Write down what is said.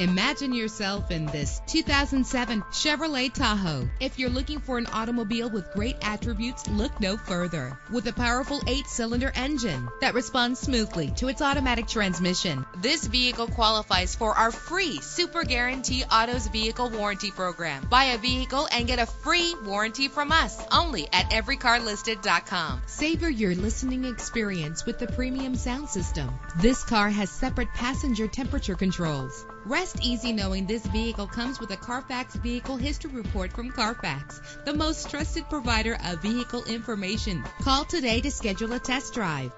Imagine yourself in this 2007 Chevrolet Tahoe. If you're looking for an automobile with great attributes, look no further. With a powerful eight cylinder engine that responds smoothly to its automatic transmission, this vehicle qualifies for our free Super Guarantee Autos Vehicle Warranty Program. Buy a vehicle and get a free warranty from us only at everycarlisted.com. Savor your listening experience with the premium sound system. This car has separate passenger temperature controls. Rest easy knowing this vehicle comes with a Carfax Vehicle History Report from Carfax, the most trusted provider of vehicle information. Call today to schedule a test drive.